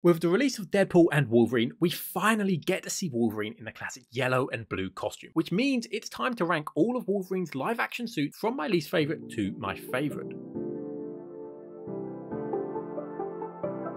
With the release of Deadpool and Wolverine, we finally get to see Wolverine in the classic yellow and blue costume, which means it's time to rank all of Wolverine's live action suits from my least favourite to my favourite.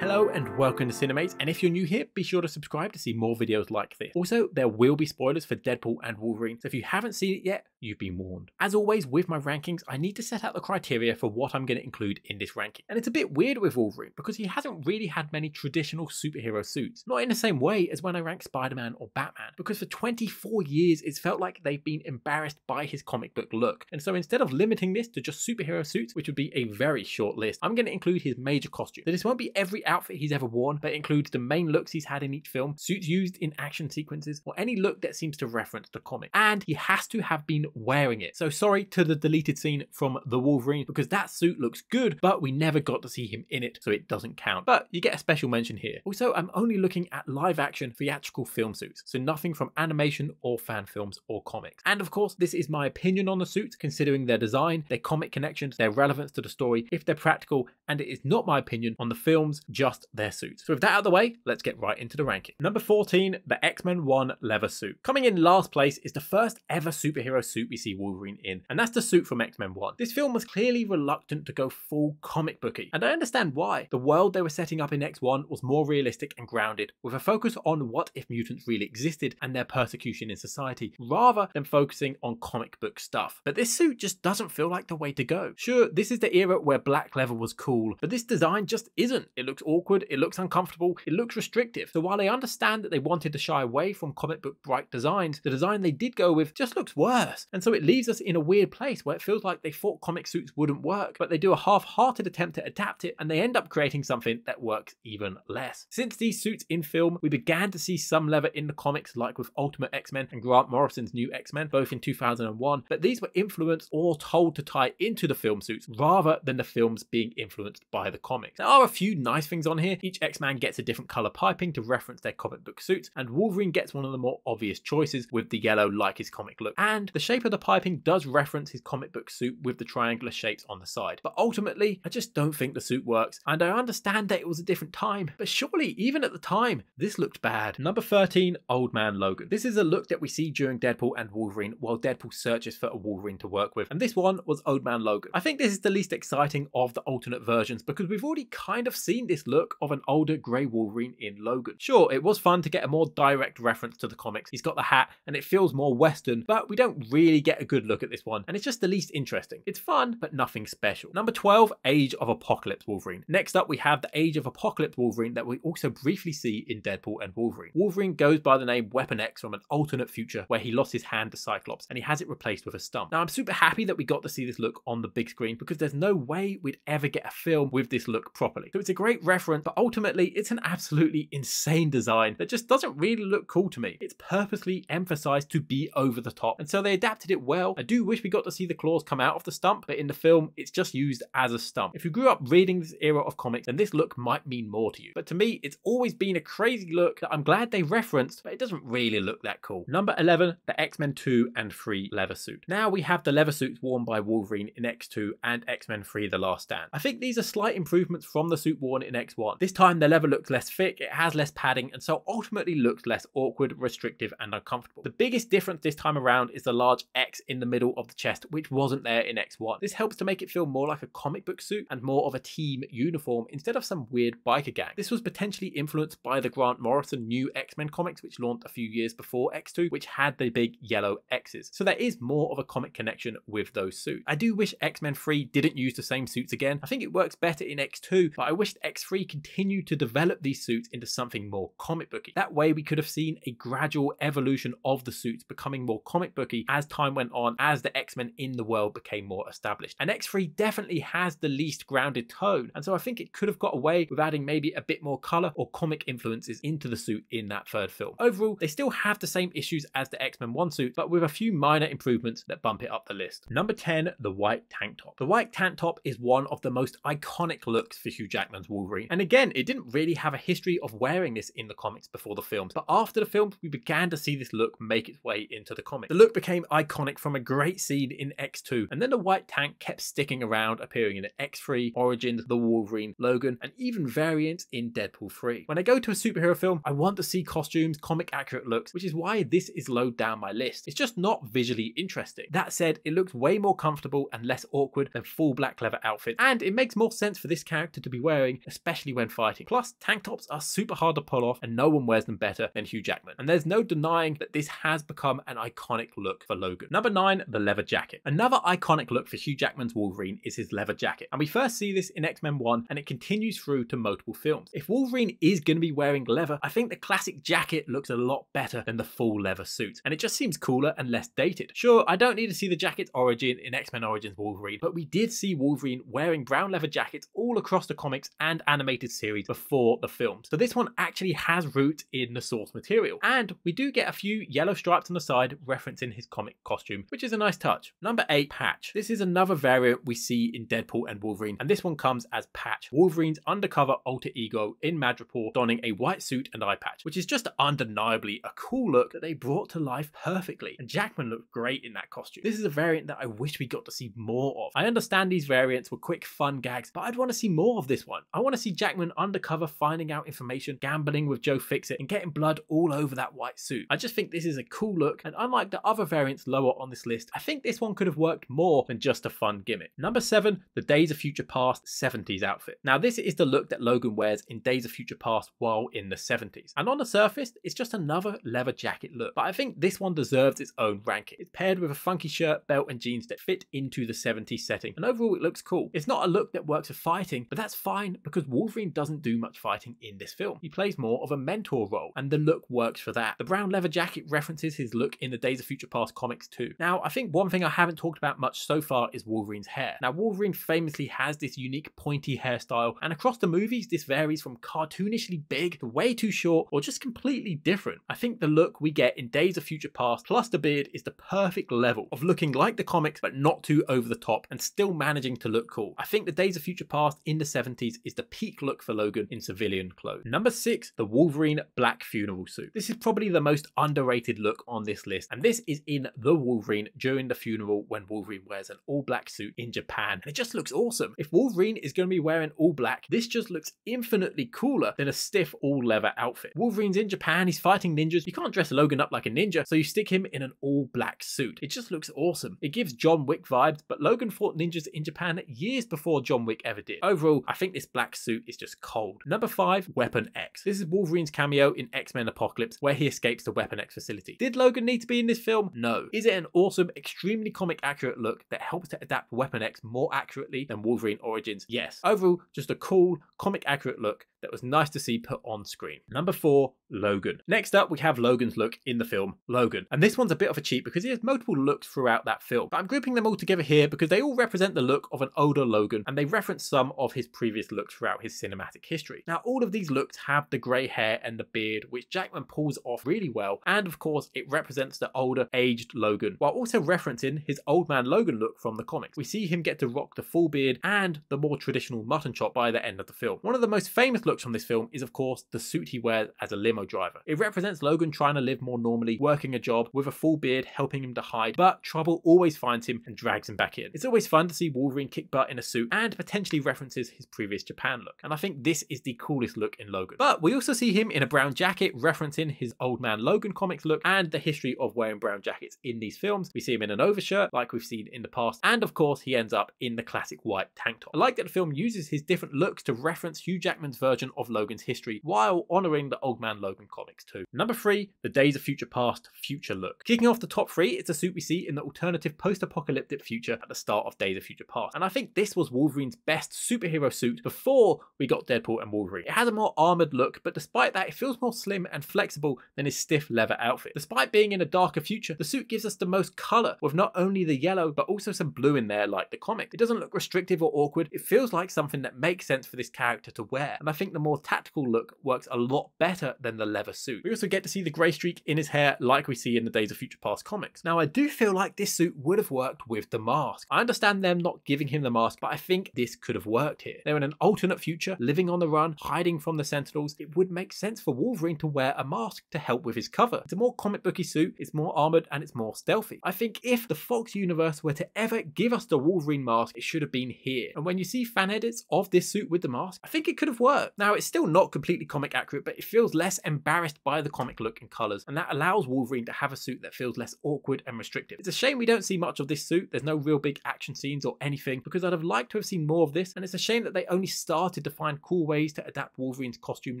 Hello and welcome to Cinemaze, and if you're new here, be sure to subscribe to see more videos like this. Also, there will be spoilers for Deadpool and Wolverine, so if you haven't seen it yet, you've been warned. As always, with my rankings, I need to set out the criteria for what I'm going to include in this ranking. And it's a bit weird with Wolverine, because he hasn't really had many traditional superhero suits. Not in the same way as when I rank Spider-Man or Batman, because for 24 years, it's felt like they've been embarrassed by his comic book look. And so instead of limiting this to just superhero suits, which would be a very short list, I'm going to include his major costume. So this won't be every outfit he's ever worn, but includes the main looks he's had in each film, suits used in action sequences, or any look that seems to reference the comic. And he has to have been wearing it. So sorry to the deleted scene from The Wolverine, because that suit looks good, but we never got to see him in it, so it doesn't count. But you get a special mention here. Also, I'm only looking at live action theatrical film suits, so nothing from animation or fan films or comics. And of course, this is my opinion on the suits, considering their design, their comic connections, their relevance to the story, if they're practical, and it is not my opinion on the films, just their suits. So with that out of the way, let's get right into the ranking. Number 14, the X-Men 1 leather suit. Coming in last place is the first ever superhero suit we see Wolverine in, and that's the suit from X-Men 1. This film was clearly reluctant to go full comic booky, and I understand why. The world they were setting up in X1 was more realistic and grounded, with a focus on what if mutants really existed and their persecution in society, rather than focusing on comic book stuff. But this suit just doesn't feel like the way to go. Sure, this is the era where black leather was cool, but this design just isn't. It looks awkward, it looks uncomfortable, it looks restrictive. So while I understand that they wanted to shy away from comic book bright designs, the design they did go with just looks worse. And so it leaves us in a weird place where it feels like they thought comic suits wouldn't work, but they do a half-hearted attempt to adapt it and they end up creating something that works even less. Since these suits in film, we began to see some leather in the comics like with Ultimate X-Men and Grant Morrison's New X-Men, both in 2001, but these were influenced or told to tie into the film suits rather than the films being influenced by the comics. There are a few nice things on here. Each X-Man gets a different color piping to reference their comic book suits, and Wolverine gets one of the more obvious choices with the yellow like his comic look. And the shape of the piping does reference his comic book suit with the triangular shapes on the side. But ultimately, I just don't think the suit works, and I understand that it was a different time, but surely even at the time, this looked bad. Number 13, Old Man Logan. This is a look that we see during Deadpool and Wolverine while Deadpool searches for a Wolverine to work with, and this one was Old Man Logan. I think this is the least exciting of the alternate versions because we've already kind of seen this look of an older grey Wolverine in Logan. Sure, it was fun to get a more direct reference to the comics. He's got the hat and it feels more western, but we don't really get a good look at this one, and it's just the least interesting. It's fun, but nothing special. Number 12, Age of Apocalypse Wolverine. Next up, we have the Age of Apocalypse Wolverine that we also briefly see in Deadpool and Wolverine. Wolverine goes by the name Weapon X from an alternate future where he lost his hand to Cyclops and he has it replaced with a stump. Now, I'm super happy that we got to see this look on the big screen because there's no way we'd ever get a film with this look properly. So it's a great reference, but ultimately it's an absolutely insane design that just doesn't really look cool to me. It's purposely emphasized to be over the top, and so they adapted it well. I do wish we got to see the claws come out of the stump, but in the film, it's just used as a stump. If you grew up reading this era of comics, then this look might mean more to you. But to me, it's always been a crazy look that I'm glad they referenced, but it doesn't really look that cool. Number 11, the X-Men 2 and 3 leather suit. Now we have the leather suits worn by Wolverine in X2 and X-Men 3 The Last Stand. I think these are slight improvements from the suit worn in X1. This time the leather looks less thick, it has less padding, and so ultimately looks less awkward, restrictive, and uncomfortable. The biggest difference this time around is the large X in the middle of the chest, which wasn't there in X1. This helps to make it feel more like a comic book suit and more of a team uniform instead of some weird biker gang. This was potentially influenced by the Grant Morrison new X-Men comics, which launched a few years before X2, which had the big yellow X's. So there is more of a comic connection with those suits. I do wish X-Men 3 didn't use the same suits again. I think it works better in X2, but I wished X3 continued to develop these suits into something more comic booky. That way we could have seen a gradual evolution of the suits becoming more comic booky as time went on, as the X-Men in the world became more established. And X3 definitely has the least grounded tone, and so I think it could have got away with adding maybe a bit more colour or comic influences into the suit in that third film. Overall, they still have the same issues as the X-Men 1 suit, but with a few minor improvements that bump it up the list. Number 10, the white tank top. The white tank top is one of the most iconic looks for Hugh Jackman's Wolverine, and again, it didn't really have a history of wearing this in the comics before the films, but after the films, we began to see this look make its way into the comics. The look became from a great scene in X2, and then the white tank kept sticking around, appearing in X3, Origins, The Wolverine, Logan, and even variants in Deadpool 3. When I go to a superhero film, I want to see costumes, comic accurate looks, which is why this is low down my list. It's just not visually interesting. That said, it looks way more comfortable and less awkward than full black leather outfits, and it makes more sense for this character to be wearing, especially when fighting. Plus, tank tops are super hard to pull off, and no one wears them better than Hugh Jackman. And there's no denying that this has become an iconic look for Number 9, the leather jacket. Another iconic look for Hugh Jackman's Wolverine is his leather jacket, and we first see this in X-Men 1, and it continues through to multiple films. If Wolverine is going to be wearing leather, I think the classic jacket looks a lot better than the full leather suit, and it just seems cooler and less dated. Sure, I don't need to see the jacket's origin in X-Men Origins Wolverine, but we did see Wolverine wearing brown leather jackets all across the comics and animated series before the films. So this one actually has roots in the source material. And we do get a few yellow stripes on the side referencing his comic costume, which is a nice touch. Number 8, Patch. This is another variant we see in Deadpool and Wolverine, and this one comes as Patch, Wolverine's undercover alter ego in Madripoor, donning a white suit and eye patch, which is just undeniably a cool look that they brought to life perfectly. And Jackman looked great in that costume. This is a variant that I wish we got to see more of. I understand these variants were quick fun gags, but I'd want to see more of this one. I want to see Jackman undercover finding out information, gambling with Joe Fixit, and getting blood all over that white suit. I just think this is a cool look, and unlike the other variants lower on this list, I think this one could have worked more than just a fun gimmick. Number 7, the Days of Future Past 70s outfit. Now this is the look that Logan wears in Days of Future Past while in the 70s. And on the surface, it's just another leather jacket look, but I think this one deserves its own ranking. It's paired with a funky shirt, belt, and jeans that fit into the 70s setting, and overall it looks cool. It's not a look that works for fighting, but that's fine because Wolverine doesn't do much fighting in this film. He plays more of a mentor role, and the look works for that. The brown leather jacket references his look in the Days of Future Past comics too. Now, I think one thing I haven't talked about much so far is Wolverine's hair. Now, Wolverine famously has this unique pointy hairstyle, and across the movies, this varies from cartoonishly big to way too short or just completely different. I think the look we get in Days of Future Past plus the beard is the perfect level of looking like the comics but not too over the top and still managing to look cool. I think the Days of Future Past in the 70s is the peak look for Logan in civilian clothes. Number 6, the Wolverine black funeral suit. This is probably the most underrated look on this list and this is in The Wolverine during the funeral when Wolverine wears an all black suit in Japan and it just looks awesome. If Wolverine is going to be wearing all black, this just looks infinitely cooler than a stiff all leather outfit. Wolverine's in Japan, he's fighting ninjas. You can't dress Logan up like a ninja, so you stick him in an all black suit. It just looks awesome. It gives John Wick vibes, but Logan fought ninjas in Japan years before John Wick ever did. Overall, I think this black suit is just cold. Number 5, Weapon X. This is Wolverine's cameo in X-Men Apocalypse, where he escapes the Weapon X facility. Did Logan need to be in this film? No. Is it an awesome, extremely comic accurate look that helps to adapt Weapon X more accurately than Wolverine Origins? Yes. Overall, just a cool, comic accurate look that was nice to see put on screen. Number four, Logan. Next up, we have Logan's look in the film Logan. And this one's a bit of a cheat because he has multiple looks throughout that film. But I'm grouping them all together here because they all represent the look of an older Logan and they reference some of his previous looks throughout his cinematic history. Now, all of these looks have the grey hair and the beard, which Jackman pulls off really well. And of course, it represents the older, aged Logan, while also referencing his old man Logan look from the comics. We see him get to rock the full beard and the more traditional mutton chop by the end of the film. One of the most famous looks from this film is, of course, the suit he wears as a limo driver. It represents Logan trying to live more normally, working a job with a full beard, helping him to hide, but trouble always finds him and drags him back in. It's always fun to see Wolverine kick butt in a suit and potentially references his previous Japan look. And I think this is the coolest look in Logan. But we also see him in a brown jacket, referencing his old man Logan comics look and the history of wearing brown jackets in these films. We see him in an overshirt, like we've seen in the past, and of course, he ends up in the classic white tank top. I like that the film uses his different looks to reference Hugh Jackman's version of Logan's history while honouring the Old Man Logan comics too. Number three, the Days of Future Past future look. Kicking off the top three, it's a suit we see in the alternative post-apocalyptic future at the start of Days of Future Past. And I think this was Wolverine's best superhero suit before we got Deadpool and Wolverine. It has a more armoured look, but despite that, it feels more slim and flexible than his stiff leather outfit. Despite being in a darker future, the suit gives us the most colour, with not only the yellow, but also some blue in there like the comic. It doesn't look restrictive or awkward, it feels like something that makes sense for this character to wear. And I think think the more tactical look works a lot better than the leather suit. We also get to see the grey streak in his hair like we see in the Days of Future Past comics. Now I do feel like this suit would have worked with the mask. I understand them not giving him the mask, but I think this could have worked here. They're in an alternate future, living on the run, hiding from the Sentinels. It would make sense for Wolverine to wear a mask to help with his cover. It's a more comic booky suit, it's more armored, and it's more stealthy. I think if the Fox universe were to ever give us the Wolverine mask, it should have been here. And when you see fan edits of this suit with the mask, I think it could have worked. Now, it's still not completely comic accurate, but it feels less embarrassed by the comic look and colours, and that allows Wolverine to have a suit that feels less awkward and restrictive. It's a shame we don't see much of this suit. There's no real big action scenes or anything, because I'd have liked to have seen more of this, and it's a shame that they only started to find cool ways to adapt Wolverine's costume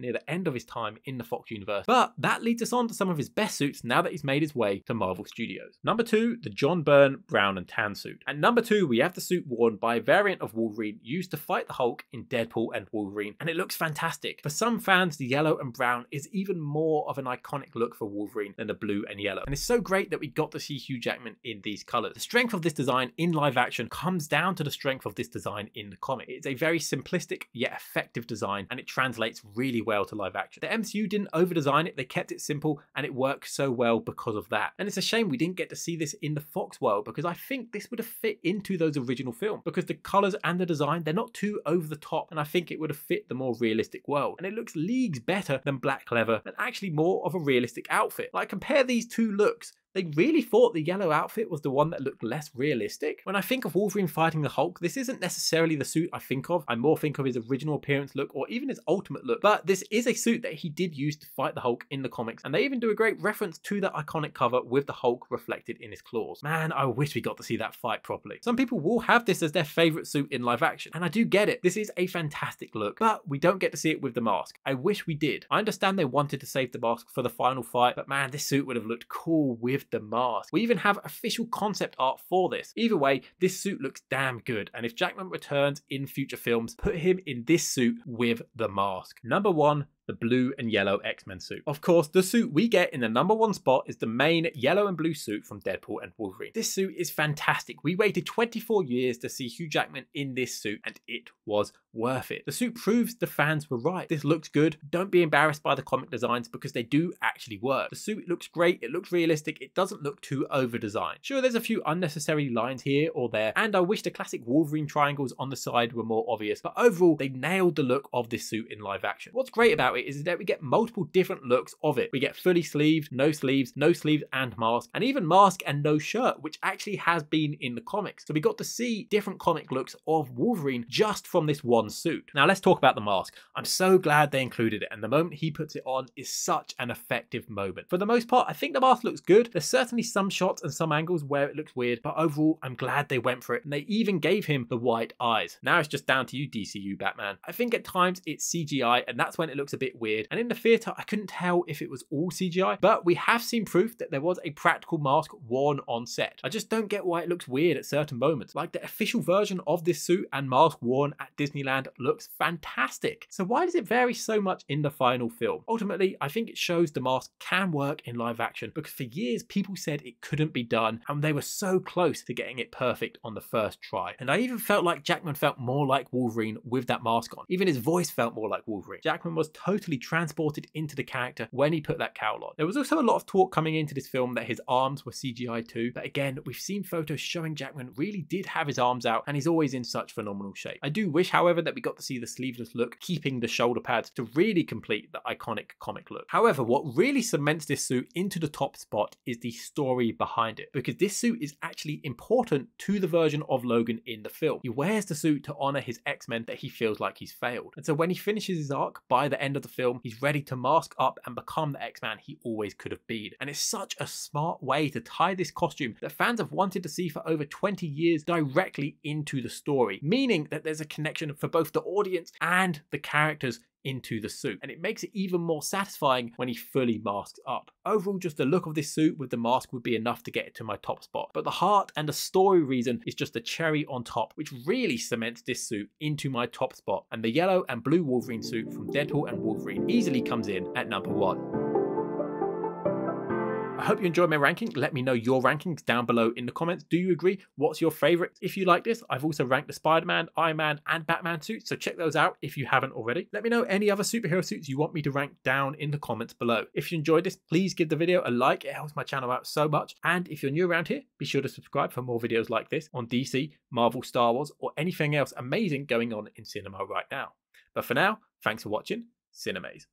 near the end of his time in the Fox universe. But that leads us on to some of his best suits now that he's made his way to Marvel Studios. Number two, the John Byrne brown and tan suit. At number two, we have the suit worn by a variant of Wolverine used to fight the Hulk in Deadpool and Wolverine, and it looks fantastic. For some fans, the yellow and brown is even more of an iconic look for Wolverine than the blue and yellow. And it's so great that we got to see Hugh Jackman in these colors. The strength of this design in live action comes down to the strength of this design in the comic. It's a very simplistic yet effective design, and it translates really well to live action. The MCU didn't overdesign it, they kept it simple, and it worked so well because of that. And it's a shame we didn't get to see this in the Fox world because I think this would have fit into those original films because the colors and the design, they're not too over the top, and I think it would have fit the more realistic world. And it looks leagues better than Black Leather and actually more of a realistic outfit. Like compare these two looks they really thought the yellow outfit was the one that looked less realistic. When I think of Wolverine fighting the Hulk, this isn't necessarily the suit I think of. I more think of his original appearance look or even his ultimate look. But this is a suit that he did use to fight the Hulk in the comics, and they even do a great reference to that iconic cover with the Hulk reflected in his claws. Man, I wish we got to see that fight properly. Some people will have this as their favorite suit in live action, and I do get it. This is a fantastic look, but we don't get to see it with the mask. I wish we did. I understand they wanted to save the mask for the final fight, but man, this suit would have looked cool with with the mask. We even have official concept art for this. Either way, this suit looks damn good, and if Jackman returns in future films, put him in this suit with the mask. Number one, the blue and yellow X-Men suit. Of course, the suit we get in the number one spot is the main yellow and blue suit from Deadpool and Wolverine. This suit is fantastic. We waited 24 years to see Hugh Jackman in this suit and it was worth it. The suit proves the fans were right. This looks good. Don't be embarrassed by the comic designs because they do actually work. The suit looks great. It looks realistic. It doesn't look too over designed. Sure, there's a few unnecessary lines here or there and I wish the classic Wolverine triangles on the side were more obvious, but overall they nailed the look of this suit in live action. What's great about it is that we get multiple different looks of it. We get fully sleeved, no sleeves, no sleeves and mask, and even mask and no shirt, which actually has been in the comics. So we got to see different comic looks of Wolverine just from this one suit. Now let's talk about the mask. I'm so glad they included it, and the moment he puts it on is such an effective moment. For the most part, I think the mask looks good. There's certainly some shots and some angles where it looks weird, but overall, I'm glad they went for it, and they even gave him the white eyes. Now it's just down to you, DCU Batman. I think at times it's CGI, and that's when it looks a bit weird. And in the theatre, I couldn't tell if it was all CGI, but we have seen proof that there was a practical mask worn on set. I just don't get why it looks weird at certain moments. Like the official version of this suit and mask worn at Disneyland looks fantastic. So why does it vary so much in the final film? Ultimately, I think it shows the mask can work in live action because for years people said it couldn't be done and they were so close to getting it perfect on the first try. And I even felt like Jackman felt more like Wolverine with that mask on. Even his voice felt more like Wolverine. Jackman was totally transported into the character when he put that cowl on. There was also a lot of talk coming into this film that his arms were CGI too, but again, we've seen photos showing Jackman really did have his arms out and he's always in such phenomenal shape. I do wish, however, that we got to see the sleeveless look, keeping the shoulder pads to really complete the iconic comic look. However, what really cements this suit into the top spot is the story behind it, because this suit is actually important to the version of Logan in the film. He wears the suit to honor his X-Men that he feels like he's failed. And so when he finishes his arc by the end of the film, he's ready to mask up and become the X-Man he always could have been. And it's such a smart way to tie this costume that fans have wanted to see for over 20 years directly into the story, meaning that there's a connection for both the audience and the characters into the suit. And it makes it even more satisfying when he fully masks up. Overall, just the look of this suit with the mask would be enough to get it to my top spot. But the heart and the story reason is just the cherry on top, which really cements this suit into my top spot. And the yellow and blue Wolverine suit from Deadpool and Wolverine easily comes in at number one. I hope you enjoyed my ranking. Let me know your rankings down below in the comments. Do you agree? What's your favorite? If you like this, I've also ranked the Spider-Man, Iron Man, and Batman suits, so check those out if you haven't already. Let me know any other superhero suits you want me to rank down in the comments below. If you enjoyed this, please give the video a like. It helps my channel out so much. And if you're new around here, be sure to subscribe for more videos like this on DC, Marvel, Star Wars, or anything else amazing going on in cinema right now. But for now, thanks for watching Cinemaze.